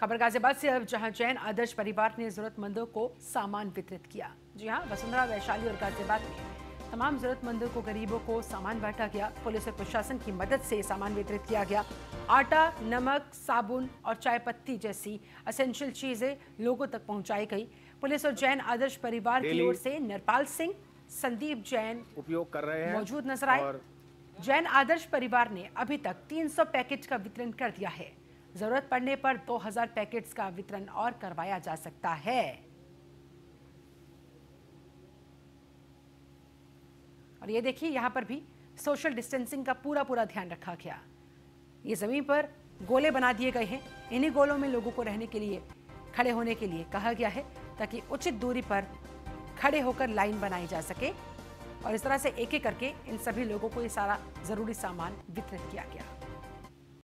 खबर गाजियाबाद से अब जहाँ जैन आदर्श परिवार ने जरूरतमंदों को सामान वितरित किया। जी हाँ वसुंधरा वैशाली और गाजियाबाद में तमाम जरूरतमंदों को गरीबों को सामान बांटा गया। पुलिस और प्रशासन की मदद से सामान वितरित किया गया। आटा नमक साबुन और चाय पत्ती जैसी असेंशियल चीज़ें लोगों तक पहुंचाई गई। पुलिस और जैन आदर्श परिवार की ओर से नरपाल सिंह संदीप जैन उपयोग कर रहे हैं मौजूद नज़र आए। और जैन आदर्श परिवार ने अभी तक 300 पैकेट का वितरण कर दिया है। ज़रूरत पड़ने पर 2000 पैकेट्स का वितरण और करवाया जा सकता है। और ये देखिए, यहाँ पर भी सोशल डिस्टेंसिंग का पूरा पूरा ध्यान रखा गया। ये ज़मीन पर गोले बना दिए गए हैं। इन्हीं गोलों में लोगों को रहने के लिए, खड़े होने के लिए कहा गया है, ताकि उचित दूरी पर खड़े होकर लाइन बनाई जा सके। और इस तरह से एक एक करके इन सभी लोगों को ये सारा ज़रूरी सामान वितरित किया गया।